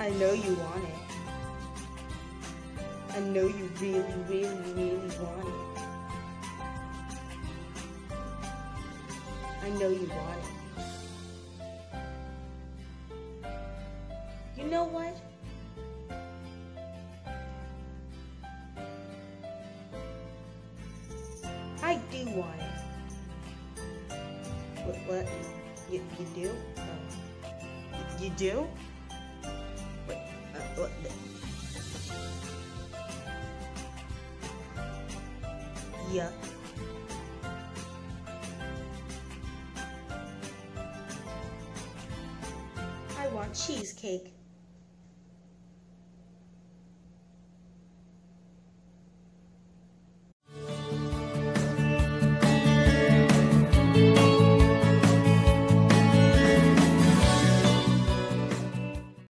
I know you want it. I know you really, really, really want it. I know you want it. You know what? I do want it. What? What? You, you do? Oh. You do? Yuck. I want cheesecake.